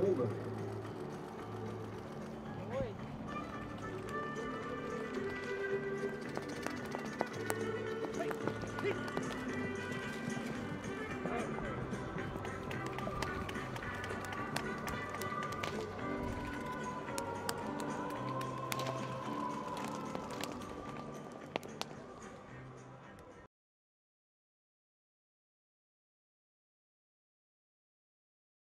Бога.